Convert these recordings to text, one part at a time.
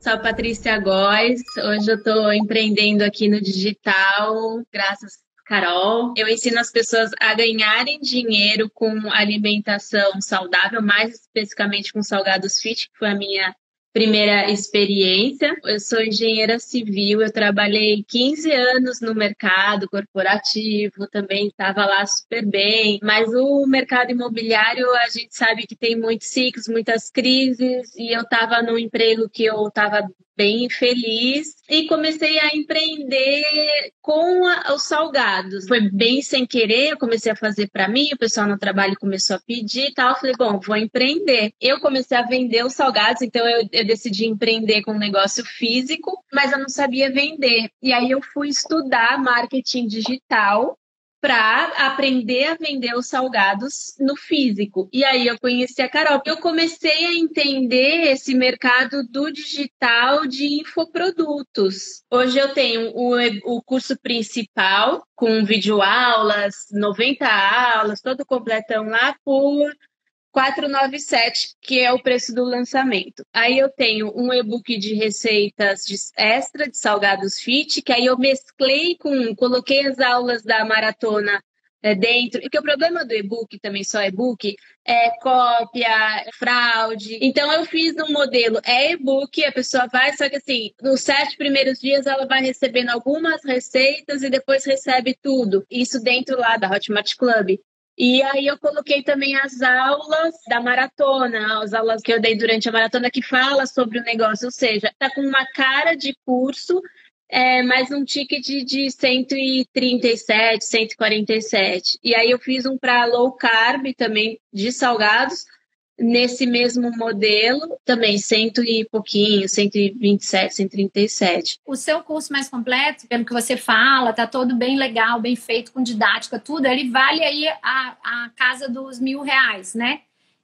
Sou a Patrícia Góes. Hoje eu estou empreendendo aqui no digital, graças Carol. Eu ensino as pessoas a ganharem dinheiro com alimentação saudável, mais especificamente com salgados fit, que foi a minha primeira experiência. Eu sou engenheira civil, eu trabalhei 15 anos no mercado corporativo, também estava lá super bem, mas o mercado imobiliário a gente sabe que tem muitos ciclos, muitas crises, e eu estava num emprego que eu estava bem feliz e comecei a empreender com a, os salgados. Foi bem sem querer, eu comecei a fazer para mim, o pessoal no trabalho começou a pedir e tal. Eu falei, bom, vou empreender. Eu comecei a vender os salgados, então eu, eu decidi empreender com um negócio físico, mas eu não sabia vender. E aí eu fui estudar marketing digital para aprender a vender os salgados no físico. E aí eu conheci a Carol. Eu comecei a entender esse mercado do digital de infoprodutos. Hoje eu tenho o, o curso principal com videoaulas, 90 aulas, todo completão lá por 497, que é o preço do lançamento. Aí eu tenho um e-book de receitas de extra de salgados fit, que aí eu mesclei com, coloquei as aulas da maratona é, dentro. Porque o problema do e-book, também só e-book, é cópia, fraude. Então eu fiz um modelo, é e-book, a pessoa vai, só que assim, nos sete primeiros dias ela vai recebendo algumas receitas e depois recebe tudo. Isso dentro lá da Hotmart Club. E aí eu coloquei também as aulas da maratona, as aulas que eu dei durante a maratona que fala sobre o negócio, ou seja, tá com uma cara de curso, é, mas um ticket de 137, 147. E aí eu fiz um para low carb também de salgados, nesse mesmo modelo, também cento e pouquinho, 127, 137. O seu curso mais completo, pelo que você fala, tá todo bem legal, bem feito, com didática, tudo, ele vale aí a, a casa dos mil reais, né?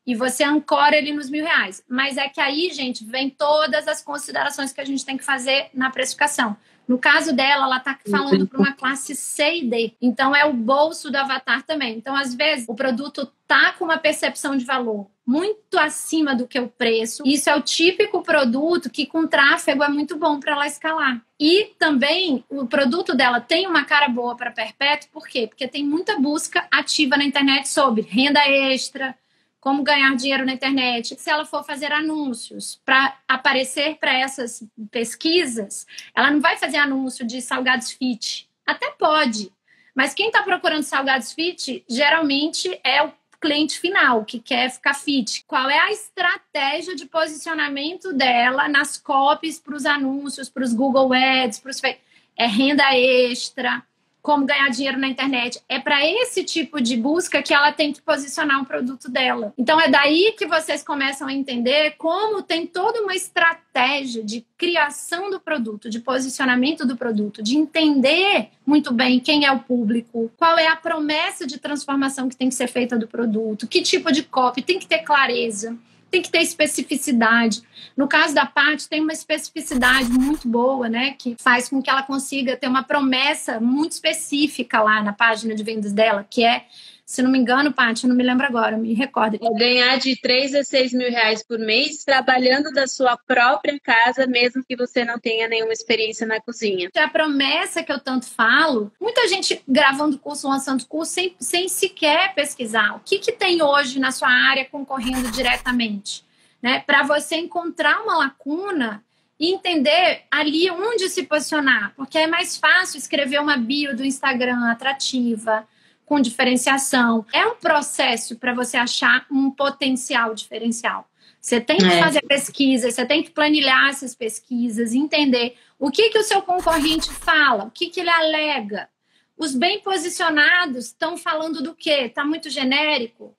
E você ancora ele nos mil reais. Mas é que aí, gente, vem todas as considerações que a gente tem que fazer na precificação. No caso dela, ela está falando para uma classe C e D. Então, é o bolso do avatar também. Então, às vezes, o produto tá com uma percepção de valor muito acima do que o preço. Isso é o típico produto que com tráfego é muito bom para ela escalar. E também o produto dela tem uma cara boa para perpétuo, por quê? Porque tem muita busca ativa na internet sobre renda extra, como ganhar dinheiro na internet, se ela for fazer anúncios para aparecer para essas pesquisas, ela não vai fazer anúncio de salgados fit. Até pode, mas quem está procurando salgados fit geralmente é o cliente final que quer ficar fit. Qual é a estratégia de posicionamento dela nas copies para os anúncios, para os Google Ads, para os é renda extra, como ganhar dinheiro na internet. É para esse tipo de busca que ela tem que posicionar um produto dela. Então é daí que vocês começam a entender como tem toda uma estratégia de criação do produto, de posicionamento do produto, de entender muito bem quem é o público, qual é a promessa de transformação que tem que ser feita do produto, que tipo de copy, tem que ter clareza tem que ter especificidade. No caso da parte tem uma especificidade muito boa, né? Que faz com que ela consiga ter uma promessa muito específica lá na página de vendas dela, que é se não me engano, Paty, não me lembro agora, me recorda. É ganhar de 3 a 6 mil reais por mês trabalhando da sua própria casa, mesmo que você não tenha nenhuma experiência na cozinha. É a promessa que eu tanto falo, muita gente gravando curso, lançando curso, sem, sem sequer pesquisar. O que, que tem hoje na sua área concorrendo diretamente? Né? Para você encontrar uma lacuna e entender ali onde se posicionar, porque é mais fácil escrever uma bio do Instagram atrativa, com diferenciação. É um processo para você achar um potencial diferencial. Você tem que é. fazer pesquisas, você tem que planilhar essas pesquisas, entender o que, que o seu concorrente fala, o que, que ele alega. Os bem posicionados estão falando do quê? Está muito genérico?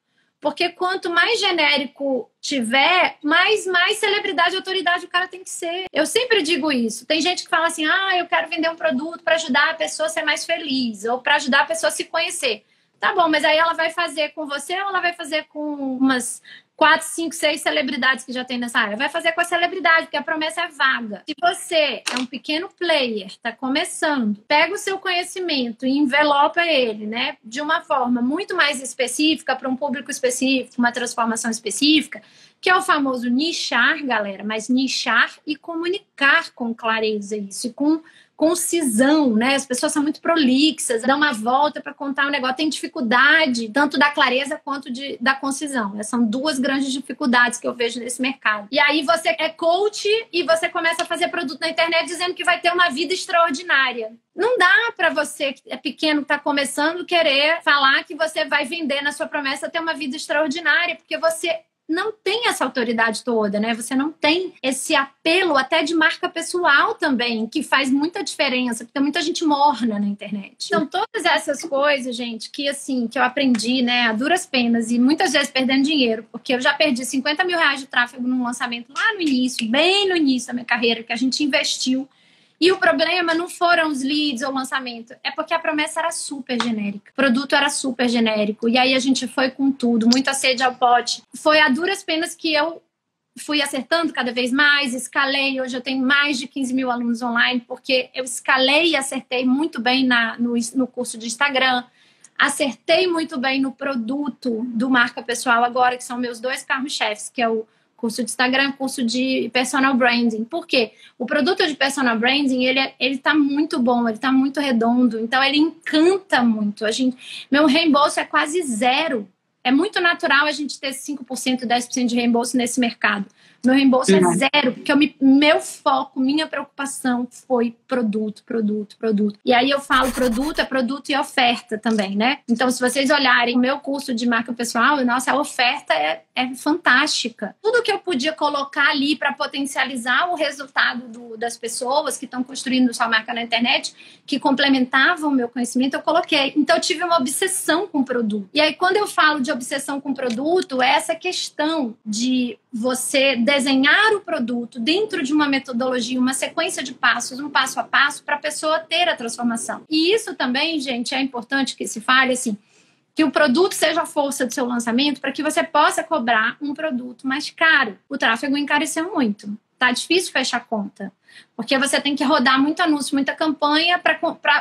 Porque quanto mais genérico tiver, mais, mais celebridade e autoridade o cara tem que ser. Eu sempre digo isso. Tem gente que fala assim: ah, eu quero vender um produto para ajudar a pessoa a ser mais feliz, ou para ajudar a pessoa a se conhecer. Tá bom, mas aí ela vai fazer com você ou ela vai fazer com umas quatro, cinco, seis celebridades que já tem nessa área. Vai fazer com a celebridade, porque a promessa é vaga. Se você é um pequeno player, está começando, pega o seu conhecimento e envelopa ele, né, de uma forma muito mais específica, para um público específico, uma transformação específica, que é o famoso nichar, galera, mas nichar e comunicar com clareza isso, e com concisão, né? As pessoas são muito prolixas, dão uma volta para contar um negócio, tem dificuldade tanto da clareza quanto de, da concisão. São duas grandes dificuldades que eu vejo nesse mercado. E aí você é coach e você começa a fazer produto na internet dizendo que vai ter uma vida extraordinária. Não dá para você que é pequeno, que está começando, querer falar que você vai vender na sua promessa ter uma vida extraordinária, porque você não tem essa autoridade toda, né? Você não tem esse apelo até de marca pessoal também, que faz muita diferença, porque muita gente morna na internet. Então, todas essas coisas, gente, que assim, que eu aprendi, né, a duras penas e muitas vezes perdendo dinheiro, porque eu já perdi 50 mil reais de tráfego num lançamento lá no início, bem no início da minha carreira, que a gente investiu e o problema não foram os leads ou o lançamento, é porque a promessa era super genérica. O produto era super genérico. E aí a gente foi com tudo, muita sede ao pote. Foi a duras penas que eu fui acertando cada vez mais, escalei. Hoje eu tenho mais de 15 mil alunos online, porque eu escalei e acertei muito bem na, no, no curso de Instagram. Acertei muito bem no produto do marca pessoal agora, que são meus dois carros-chefes, que é o curso de Instagram, curso de personal branding. Por quê? O produto de personal branding, ele, é, ele tá muito bom, ele tá muito redondo, então ele encanta muito. A gente, meu reembolso é quase zero. É muito natural a gente ter 5%, 10% de reembolso nesse mercado. Meu reembolso é zero, porque eu me, meu foco, minha preocupação foi produto, produto, produto. E aí eu falo produto, é produto e oferta também, né? Então, se vocês olharem o meu curso de marca pessoal, nossa, a oferta é, é fantástica. Tudo que eu podia colocar ali para potencializar o resultado do, das pessoas que estão construindo sua marca na internet, que complementavam o meu conhecimento, eu coloquei. Então, eu tive uma obsessão com o produto. E aí, quando eu falo de obsessão com o produto, é essa questão de você desenhar o produto dentro de uma metodologia, uma sequência de passos, um passo a passo, para a pessoa ter a transformação. E isso também, gente, é importante que se fale assim. Que o produto seja a força do seu lançamento para que você possa cobrar um produto mais caro. O tráfego encareceu muito. Tá difícil fechar conta. Porque você tem que rodar muito anúncio, muita campanha para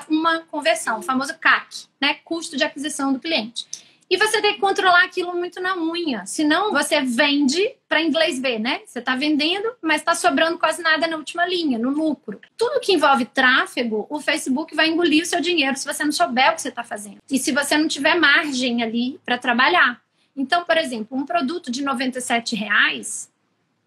uma conversão, o famoso CAC, né? Custo de aquisição do cliente. E você tem que controlar aquilo muito na unha. Senão você vende para inglês ver, né? Você está vendendo, mas está sobrando quase nada na última linha, no lucro. Tudo que envolve tráfego, o Facebook vai engolir o seu dinheiro se você não souber o que você está fazendo. E se você não tiver margem ali para trabalhar. Então, por exemplo, um produto de 97 reais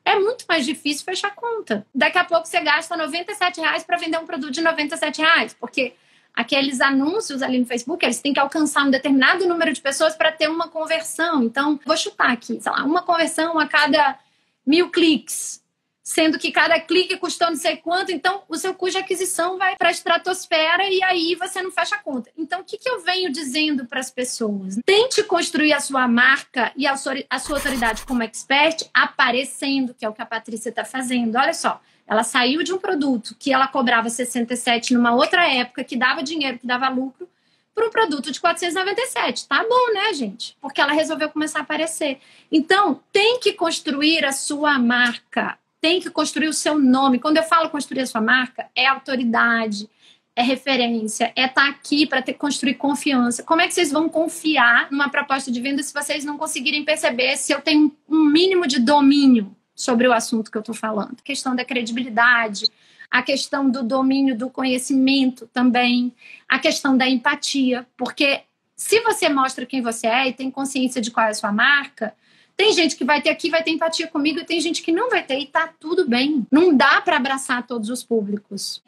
é muito mais difícil fechar conta. Daqui a pouco você gasta 97 reais para vender um produto de 97 reais, porque aqueles anúncios ali no Facebook, eles têm que alcançar um determinado número de pessoas para ter uma conversão. Então, vou chutar aqui, sei lá, uma conversão a cada mil cliques. Sendo que cada clique custou não sei quanto, então o seu custo de aquisição vai para a estratosfera e aí você não fecha a conta. Então, o que, que eu venho dizendo para as pessoas? Tente construir a sua marca e a sua, a sua autoridade como expert aparecendo, que é o que a Patrícia está fazendo. Olha só, ela saiu de um produto que ela cobrava 67 numa outra época, que dava dinheiro, que dava lucro, para um produto de 497. Tá bom, né, gente? Porque ela resolveu começar a aparecer. Então, tem que construir a sua marca, tem que construir o seu nome. Quando eu falo construir a sua marca, é autoridade, é referência, é estar tá aqui para ter construir confiança. Como é que vocês vão confiar numa proposta de venda se vocês não conseguirem perceber se eu tenho um mínimo de domínio sobre o assunto que eu estou falando. A questão da credibilidade, a questão do domínio do conhecimento também, a questão da empatia, porque se você mostra quem você é e tem consciência de qual é a sua marca, tem gente que vai ter aqui, vai ter empatia comigo, e tem gente que não vai ter, e tá tudo bem. Não dá para abraçar todos os públicos.